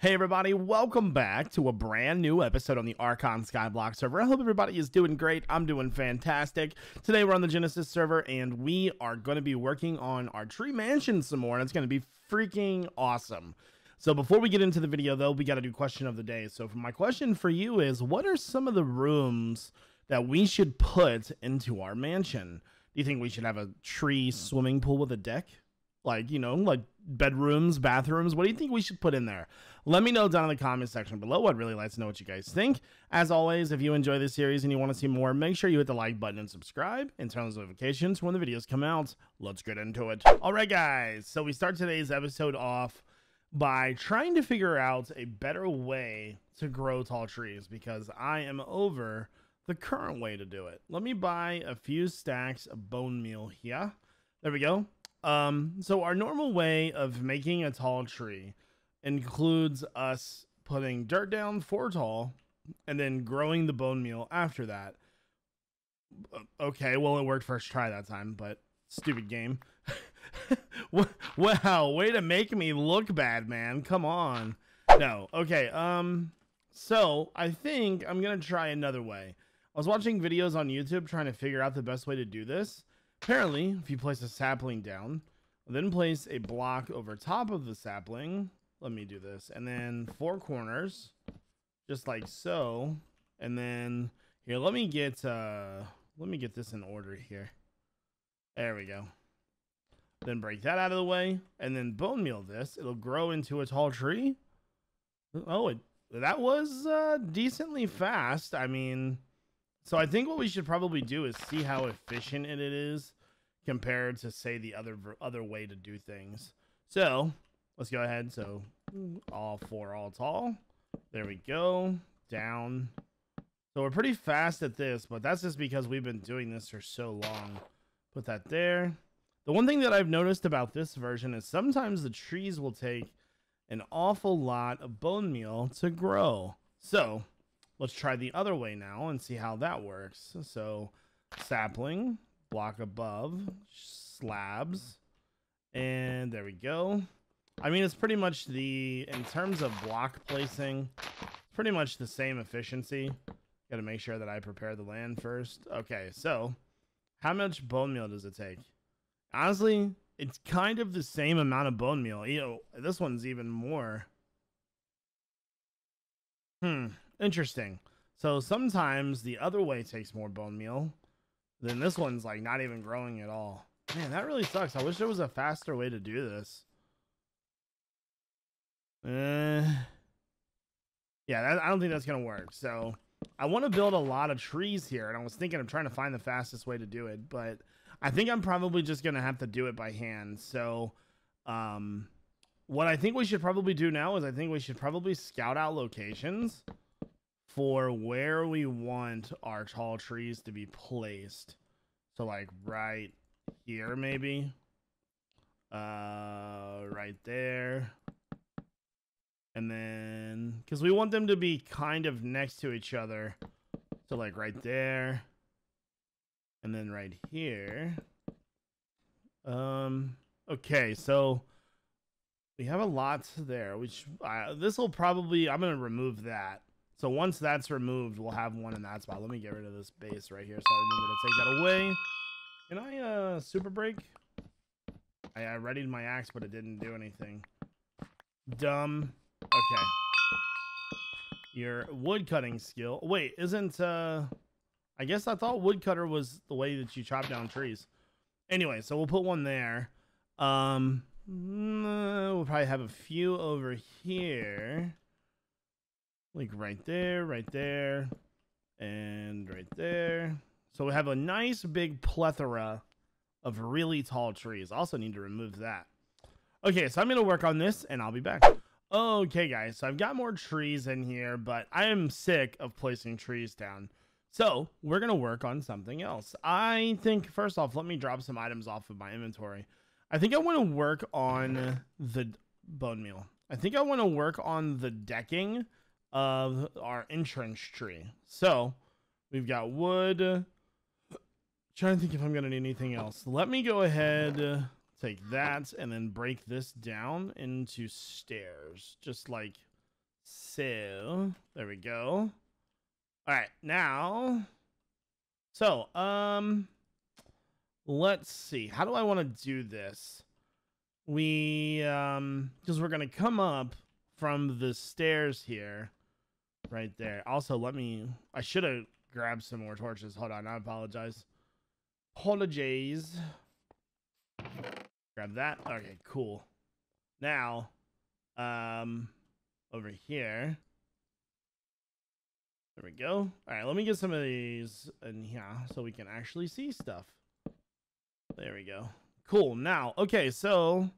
Hey everybody, welcome back to a brand new episode on the Archon Skyblock server. I hope everybody is doing great. I'm doing fantastic. Today we're on the Genesis server and we are going to be working on our tree mansion some more and it's going to be freaking awesome. So before we get into the video though, we got to do question of the day. So my question for you is what are some of the rooms that we should put into our mansion? Do you think we should have a tree swimming pool with a deck? Like you know like bedrooms bathrooms what do you think we should put in there? Let me know down in the comment section below. I'd really like to know what you guys think. As always if you enjoy this series and you want to see more make sure you hit the like button and subscribe and turn on notifications when the videos come out. Let's get into it. All right guys. So we start today's episode off by trying to figure out a better way to grow tall trees because i am over the current way to do it. Let me buy a few stacks of bone meal here. There we go um, so our normal way of making a tall tree includes us putting dirt down for tall and then growing the bone meal after that. Okay, well it worked first try that time, but stupid game. wow, way to make me look bad, man. Come on. No. Okay, um so I think I'm going to try another way. I was watching videos on YouTube trying to figure out the best way to do this. Apparently, if you place a sapling down, then place a block over top of the sapling, let me do this, and then four corners, just like so, and then here, let me get, uh, let me get this in order here. There we go. Then break that out of the way, and then bone meal this. It'll grow into a tall tree. Oh, it, that was uh, decently fast. I mean, so I think what we should probably do is see how efficient it is compared to say the other other way to do things. So let's go ahead. So all four all tall. There we go. Down. So we're pretty fast at this, but that's just because we've been doing this for so long. Put that there. The one thing that I've noticed about this version is sometimes the trees will take an awful lot of bone meal to grow. So let's try the other way now and see how that works. So sapling, block above, slabs, and there we go. I mean, it's pretty much the, in terms of block placing, pretty much the same efficiency. Got to make sure that I prepare the land first. Okay, so how much bone meal does it take? Honestly, it's kind of the same amount of bone meal. You know, this one's even more. Hmm. Interesting. So sometimes the other way takes more bone meal. Then this one's like not even growing at all. Man, that really sucks. I wish there was a faster way to do this. Uh, yeah, that, I don't think that's going to work. So I want to build a lot of trees here. And I was thinking of trying to find the fastest way to do it. But I think I'm probably just going to have to do it by hand. So um, what I think we should probably do now is I think we should probably scout out locations for where we want our tall trees to be placed. So like right here maybe. Uh right there. And then cuz we want them to be kind of next to each other. So like right there. And then right here. Um okay, so we have a lot there, which uh, this will probably I'm going to remove that so once that's removed, we'll have one in that spot. Let me get rid of this base right here so I remember to take that away. Can I uh super break? I, I readied my axe, but it didn't do anything. Dumb. Okay. Your wood cutting skill. Wait, isn't uh I guess I thought woodcutter was the way that you chop down trees. Anyway, so we'll put one there. Um mm, we'll probably have a few over here. Like right there, right there, and right there. So we have a nice big plethora of really tall trees. Also need to remove that. Okay, so I'm going to work on this and I'll be back. Okay, guys, so I've got more trees in here, but I am sick of placing trees down. So we're going to work on something else. I think, first off, let me drop some items off of my inventory. I think I want to work on the bone meal. I think I want to work on the decking of our entrance tree. So we've got wood. Trying to think if I'm going to need anything else. Let me go ahead, take that, and then break this down into stairs. Just like So there we go. All right, now. So, um, let's see. How do I want to do this? We, um, because we're gonna come up from the stairs here, right there. Also, let me. I should have grabbed some more torches. Hold on, I apologize. Apologies. Grab that. Okay, cool. Now, um, over here. There we go. All right, let me get some of these in here so we can actually see stuff. There we go. Cool. Now, okay, so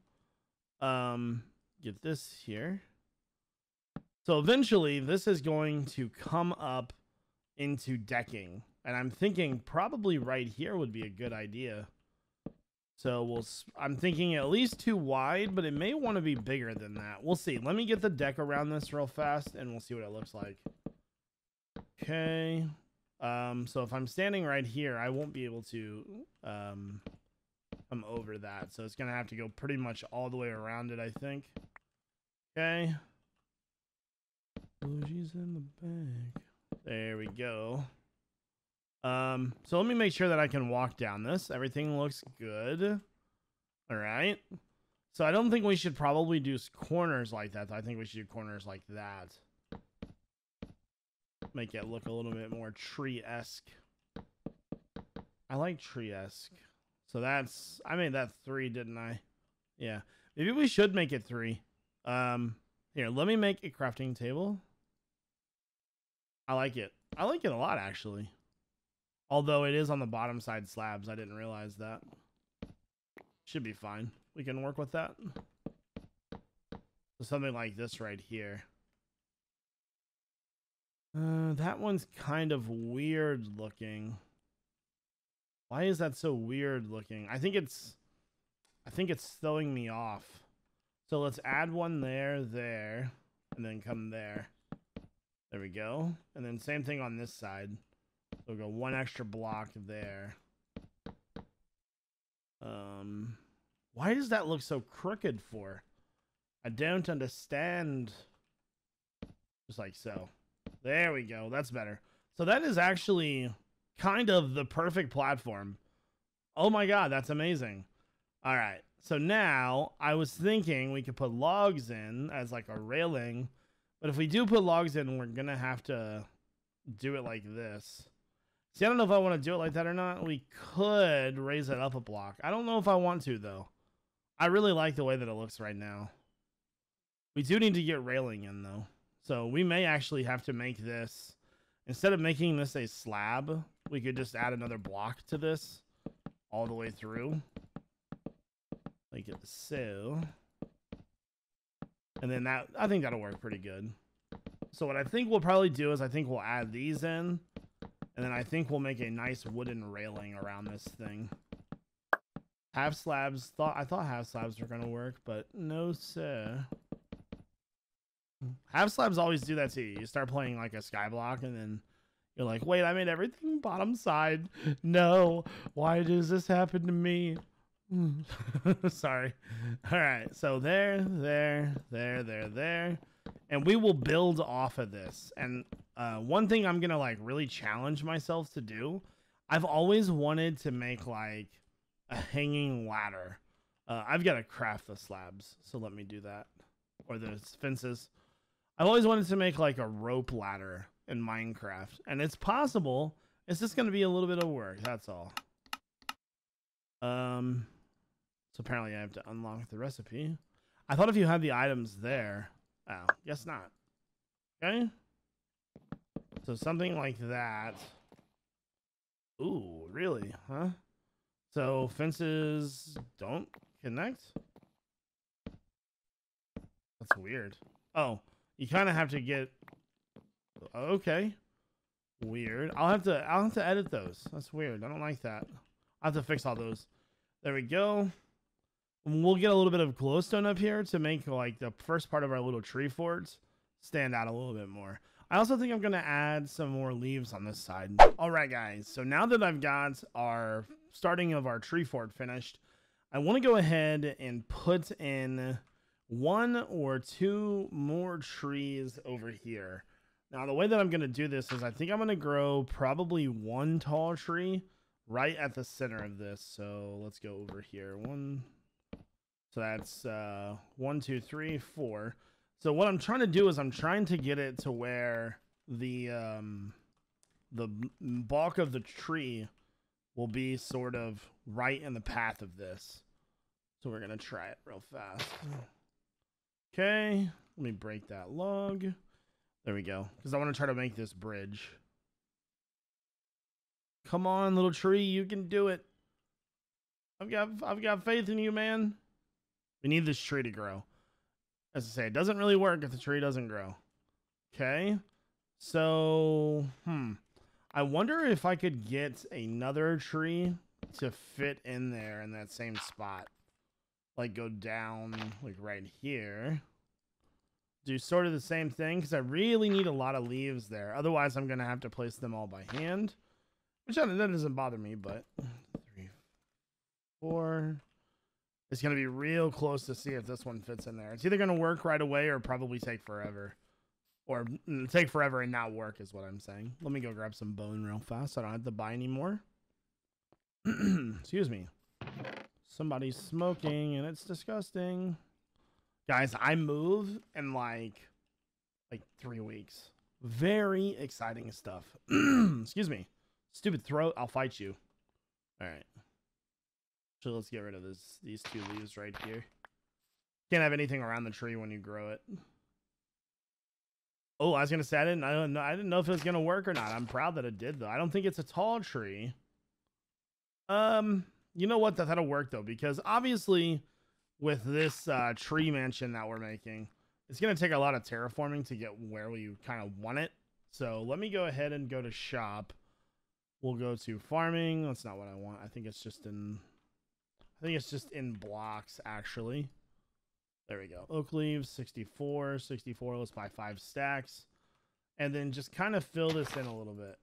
um get this here. So eventually this is going to come up into decking. And I'm thinking probably right here would be a good idea. So we'll, I'm thinking at least too wide, but it may want to be bigger than that. We'll see. Let me get the deck around this real fast and we'll see what it looks like. Okay. Um, so if I'm standing right here, I won't be able to um, come over that. So it's going to have to go pretty much all the way around it, I think. Okay. Bougies in the bag. There we go. Um, so let me make sure that I can walk down this. Everything looks good. All right. So I don't think we should probably do corners like that. I think we should do corners like that. Make it look a little bit more tree-esque. I like tree-esque. So that's, I made that three, didn't I? Yeah. Maybe we should make it three. Um, here, let me make a crafting table. I like it. I like it a lot, actually. Although it is on the bottom side slabs. I didn't realize that. Should be fine. We can work with that. So something like this right here. Uh, that one's kind of weird looking. Why is that so weird looking? I think it's... I think it's throwing me off. So let's add one there, there, and then come there. There we go. And then same thing on this side. We'll go one extra block there. Um, why does that look so crooked for? I don't understand. Just like so. There we go. That's better. So that is actually kind of the perfect platform. Oh my god, that's amazing. All right. So now I was thinking we could put logs in as like a railing. But if we do put logs in, we're going to have to do it like this. See, I don't know if I want to do it like that or not. We could raise it up a block. I don't know if I want to, though. I really like the way that it looks right now. We do need to get railing in, though. So we may actually have to make this... Instead of making this a slab, we could just add another block to this all the way through. Like so. And then that, I think that'll work pretty good. So what I think we'll probably do is I think we'll add these in. And then I think we'll make a nice wooden railing around this thing. Half slabs, thought I thought half slabs were going to work, but no sir. Half slabs always do that to you. You start playing like a skyblock and then you're like, wait, I made everything bottom side. No, why does this happen to me? Sorry. All right. So there, there, there, there, there. And we will build off of this. And uh, one thing I'm going to like really challenge myself to do, I've always wanted to make like a hanging ladder. Uh, I've got to craft the slabs. So let me do that. Or the fences. I've always wanted to make like a rope ladder in Minecraft. And it's possible. It's just going to be a little bit of work. That's all. Um, so apparently I have to unlock the recipe. I thought if you had the items there. Oh, guess not. Okay. So something like that. Ooh, really? Huh? So fences don't connect? That's weird. Oh, you kind of have to get... Okay. Weird. I'll have to I'll have to edit those. That's weird. I don't like that. I'll have to fix all those. There we go. We'll get a little bit of glowstone up here to make like the first part of our little tree forts stand out a little bit more. I also think I'm going to add some more leaves on this side. All right, guys. So now that I've got our starting of our tree fort finished, I want to go ahead and put in one or two more trees over here. Now, the way that I'm going to do this is I think I'm going to grow probably one tall tree right at the center of this. So let's go over here. One. So that's uh, one, two, three, four. So what I'm trying to do is I'm trying to get it to where the um, the bulk of the tree will be sort of right in the path of this. So we're to try it real fast. Okay, let me break that log. There we go. Because I want to try to make this bridge. Come on, little tree, you can do it. I've got I've got faith in you, man. We need this tree to grow. As I say, it doesn't really work if the tree doesn't grow. Okay. So, hmm. I wonder if I could get another tree to fit in there in that same spot like go down like right here do sort of the same thing because I really need a lot of leaves there. Otherwise, I'm going to have to place them all by hand, which that doesn't bother me, but three, four. It's going to be real close to see if this one fits in there. It's either going to work right away or probably take forever. Or mm, take forever and not work is what I'm saying. Let me go grab some bone real fast. I don't have to buy anymore. Excuse me. Somebody's smoking and it's disgusting. Guys, I move in like like three weeks. Very exciting stuff. Excuse me. Stupid throat, I'll fight you. Alright. So let's get rid of this these two leaves right here. Can't have anything around the tree when you grow it. Oh, I was gonna say I didn't I don't know I didn't know if it was gonna work or not. I'm proud that it did though. I don't think it's a tall tree. Um you know what? That that'll work though, because obviously with this uh, tree mansion that we're making, it's gonna take a lot of terraforming to get where we kind of want it. So let me go ahead and go to shop. We'll go to farming. That's not what I want. I think it's just in. I think it's just in blocks actually. There we go. Oak leaves, 64, 64. Let's buy five stacks. And then just kind of fill this in a little bit.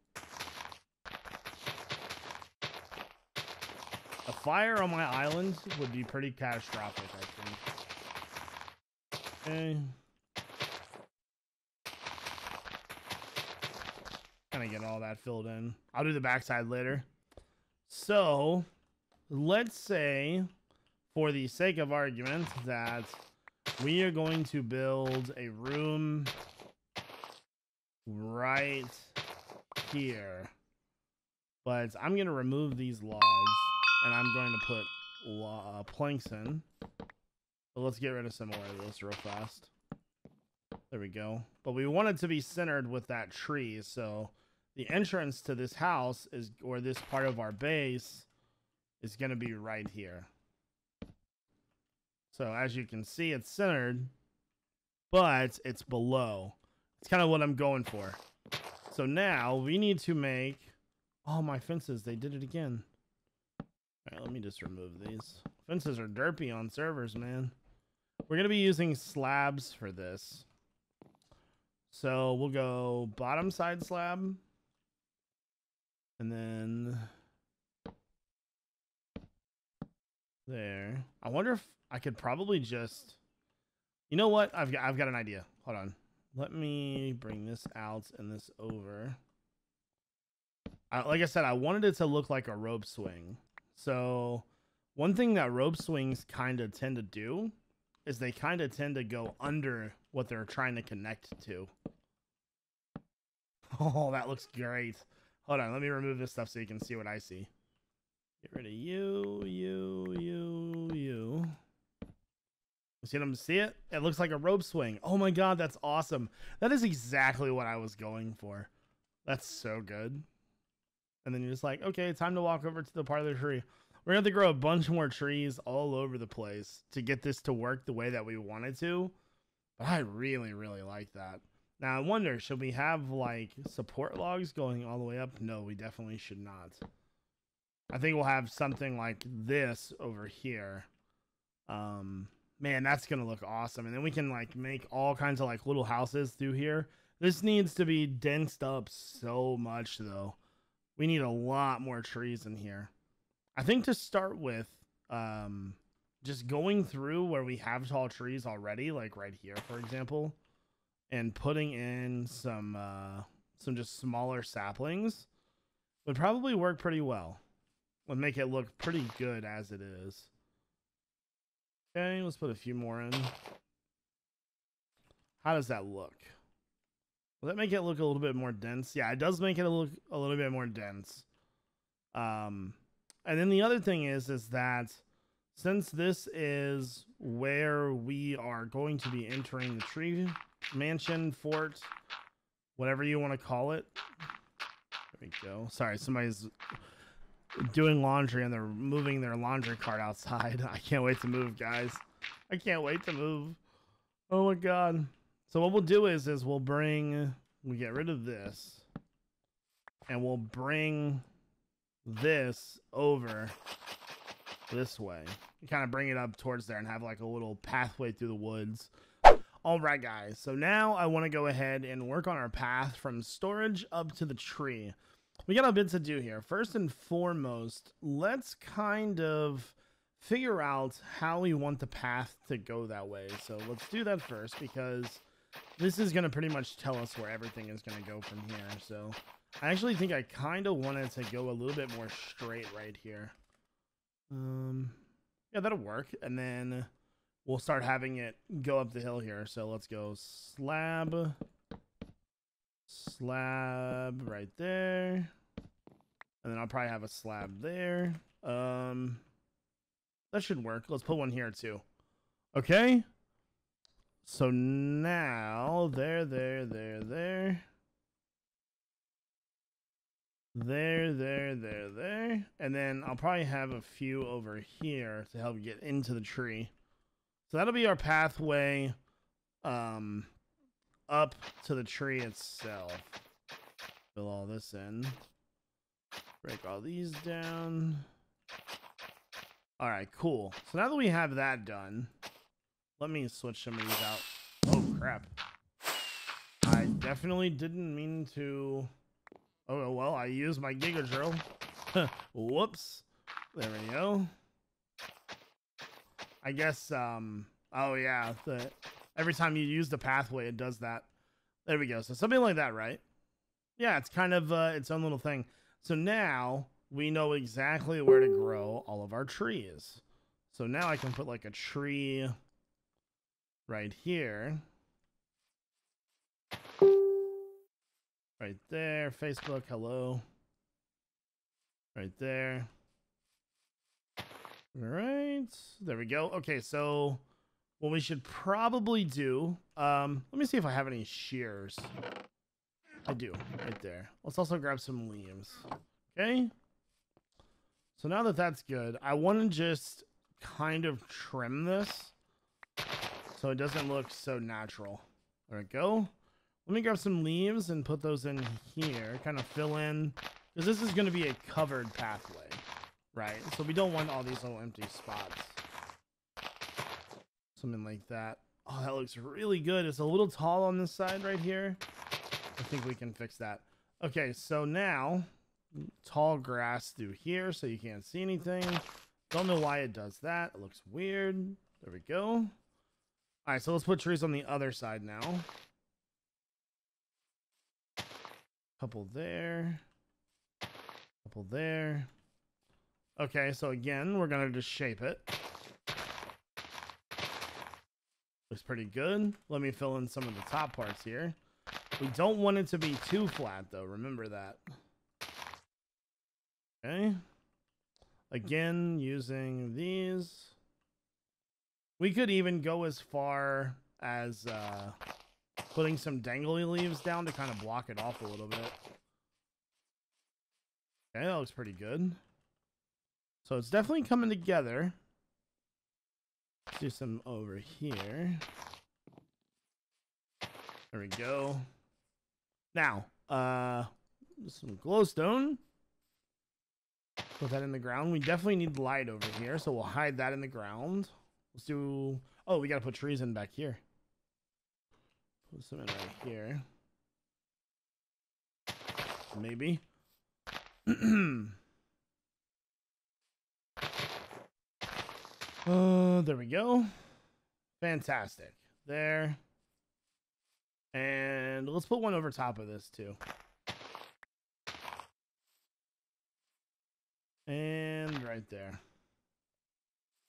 A fire on my island would be pretty catastrophic, I think. Okay. Kind of get all that filled in. I'll do the backside later. So, let's say, for the sake of argument, that we are going to build a room right here. But I'm going to remove these logs and I'm going to put uh, planks in. But let's get rid of some more of this real fast. There we go. But we want it to be centered with that tree, so the entrance to this house is, or this part of our base, is going to be right here. So as you can see, it's centered, but it's below. It's kind of what I'm going for. So now we need to make... Oh, my fences, they did it again. Alright, let me just remove these. Fences are derpy on servers, man. We're going to be using slabs for this. So we'll go bottom side slab. And then... There. I wonder if I could probably just... You know what? I've got, I've got an idea. Hold on. Let me bring this out and this over. I, like I said, I wanted it to look like a rope swing. So, one thing that rope swings kind of tend to do is they kind of tend to go under what they're trying to connect to. Oh, that looks great. Hold on, let me remove this stuff so you can see what I see. Get rid of you, you, you, you. See them see it? It looks like a rope swing. Oh my god, that's awesome. That is exactly what I was going for. That's so good and then you're just like, okay, time to walk over to the part of the tree. We're gonna have to grow a bunch more trees all over the place to get this to work the way that we wanted to. But I really, really like that. Now I wonder, should we have like support logs going all the way up? No, we definitely should not. I think we'll have something like this over here. Um, man, that's gonna look awesome. And then we can like make all kinds of like little houses through here. This needs to be densed up so much though. We need a lot more trees in here. I think to start with, um, just going through where we have tall trees already, like right here, for example, and putting in some uh, some just smaller saplings would probably work pretty well. Would make it look pretty good as it is. Okay, let's put a few more in. How does that look? Will that make it look a little bit more dense? Yeah, it does make it look a little bit more dense. Um, and then the other thing is, is that since this is where we are going to be entering the tree mansion, fort, whatever you want to call it. There we go. Sorry, somebody's doing laundry and they're moving their laundry cart outside. I can't wait to move, guys. I can't wait to move. Oh my god. So what we'll do is is we'll bring we get rid of this and we'll bring this over this way. Kind of bring it up towards there and have like a little pathway through the woods. All right, guys. So now I want to go ahead and work on our path from storage up to the tree. We got a bit to do here. First and foremost, let's kind of figure out how we want the path to go that way. So let's do that first because this is going to pretty much tell us where everything is going to go from here. So I actually think I kind of wanted to go a little bit more straight right here. Um, yeah, that'll work. And then we'll start having it go up the hill here. So let's go slab, slab right there. And then I'll probably have a slab there. Um, that should work. Let's put one here too. Okay. So now, there, there, there, there. There, there, there, there. And then I'll probably have a few over here to help get into the tree. So that'll be our pathway um, up to the tree itself. Fill all this in. Break all these down. All right, cool. So now that we have that done, let me switch some of these out. Oh, crap. I definitely didn't mean to... Oh, well, I used my Giga Drill. Whoops. There we go. I guess, um... Oh, yeah. The, every time you use the pathway, it does that. There we go. So something like that, right? Yeah, it's kind of uh, its own little thing. So now we know exactly where to grow all of our trees. So now I can put like a tree right here. Right there. Facebook, hello. Right there. All right. There we go. Okay, so what we should probably do, um, let me see if I have any shears. I do, right there. Let's also grab some leaves. Okay. So now that that's good, I want to just kind of trim this so it doesn't look so natural. There we go. Let me grab some leaves and put those in here, kind of fill in, because this is going to be a covered pathway, right? So we don't want all these little empty spots. Something like that. Oh, that looks really good. It's a little tall on this side right here. I think we can fix that. Okay, so now, tall grass through here so you can't see anything. Don't know why it does that. It looks weird. There we go. All right, so let's put trees on the other side now. Couple there. Couple there. Okay, so again, we're gonna just shape it. Looks pretty good. Let me fill in some of the top parts here. We don't want it to be too flat though, remember that. Okay. Again, using these. We could even go as far as uh, putting some dangly leaves down to kind of block it off a little bit. Okay, that looks pretty good. So it's definitely coming together. Let's do some over here. There we go. Now, uh, some glowstone. Put that in the ground. We definitely need light over here, so we'll hide that in the ground. Let's do... Oh, we gotta put trees in back here. Put some in right here. Maybe. Uh, there we go. Fantastic. There. And let's put one over top of this too. And right there.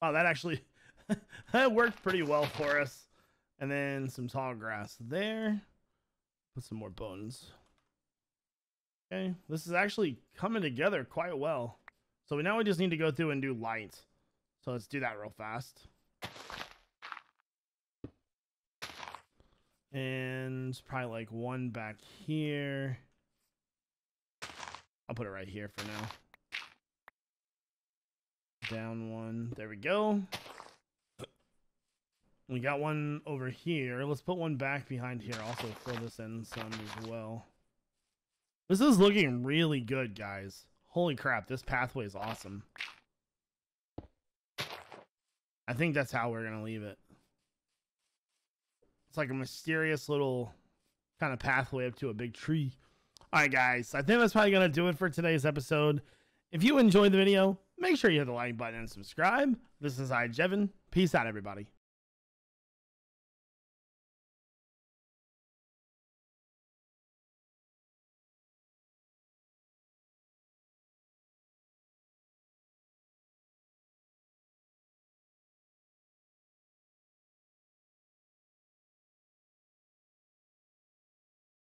Wow, that actually that worked pretty well for us. And then some tall grass there. Put some more bones. Okay, this is actually coming together quite well. So now we just need to go through and do light. So let's do that real fast. And probably like one back here. I'll put it right here for now. Down one. There we go. We got one over here. Let's put one back behind here. Also fill this in some as well. This is looking really good, guys. Holy crap, this pathway is awesome. I think that's how we're going to leave it. It's like a mysterious little kind of pathway up to a big tree. All right, guys. I think that's probably going to do it for today's episode. If you enjoyed the video, make sure you hit the like button and subscribe. This is iJevin. Peace out, everybody.